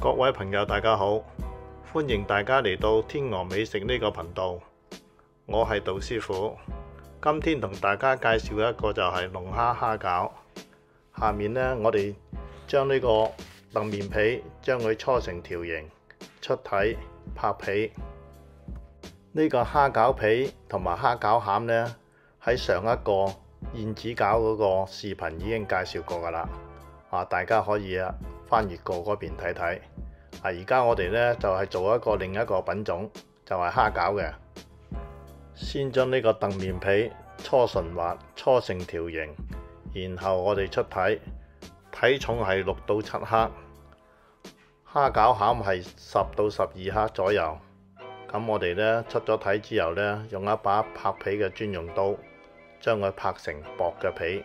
各位朋友，大家好，歡迎大家嚟到天鵝美食呢個頻道。我係杜師傅，今天同大家介紹一個就係龍蝦蝦餃。下面呢，我哋將呢個澄麵皮將佢搓成條形，出體拍皮。呢個蝦餃皮同埋蝦餃餡呢，喺上一個燕子餃嗰個視頻已經介紹過噶啦。啊，大家可以啊翻閱過嗰邊睇睇。啊，而家我哋呢，就係做一個另一個品種，就係蝦餃嘅。先將呢個澄面皮搓順滑，搓成條形，然後我哋出體，體重係六到七克，蝦餃餡係十到十二克左右。咁我哋呢，出咗體之後呢，用一把拍皮嘅專用刀，將佢拍成薄嘅皮。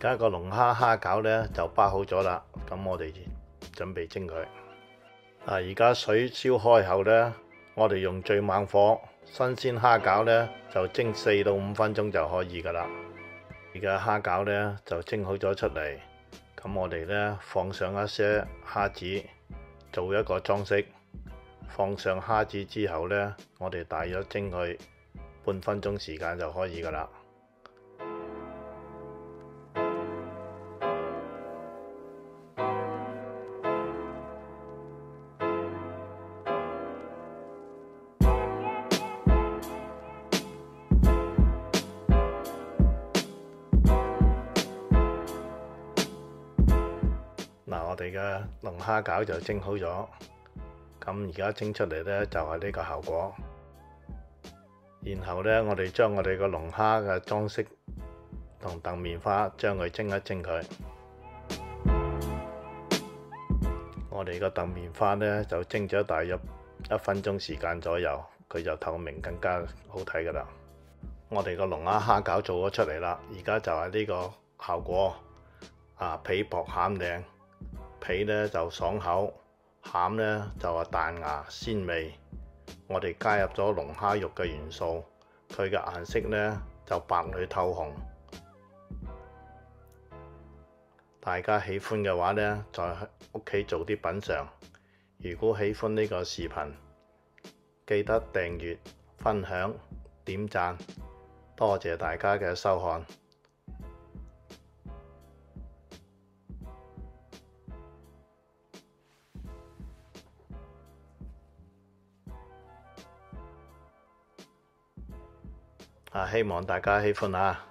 家個龍蝦蝦餃呢就包好咗啦，咁我哋準備蒸佢。啊，而家水燒開後呢，我哋用最猛火，新鮮蝦餃呢就蒸四到五分鐘就可以噶啦。而家蝦餃呢就蒸好咗出嚟，咁我哋呢放上一些蝦子，做一個裝飾。放上蝦子之後呢，我哋大約蒸佢半分鐘時間就可以噶啦。我哋嘅龍蝦餃就蒸好咗，咁而家蒸出嚟呢，就係呢個效果。然後呢，我哋將我哋個龍蝦嘅裝飾同澄麵花將佢蒸一蒸佢。我哋個澄麵花呢，就蒸咗大約一分鐘時間左右，佢就透明更加好睇噶啦。我哋個龍蝦蝦餃做咗出嚟啦，而家就係呢個效果，啊，皮薄餡靚。皮呢就爽口，餡呢就話彈牙鮮味。我哋加入咗龍蝦肉嘅元素，佢嘅顏色呢就白裏透紅。大家喜歡嘅話呢，在屋企做啲品嚐。如果喜歡呢個視頻，記得訂閱、分享、點讚。多謝大家嘅收看。啊，希望大家喜欢啊！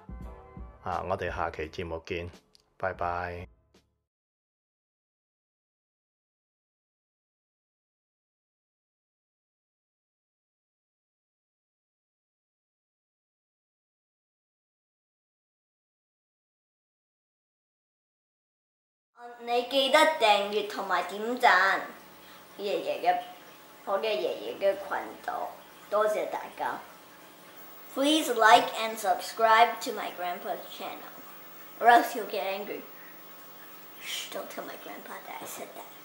啊，我哋下期节目见，拜拜。你记得订阅同埋点赞，爷爷嘅我嘅爷爷嘅群組，多谢大家。Please like and subscribe to my grandpa's channel, or else he'll get angry. Shh, don't tell my grandpa that I said that.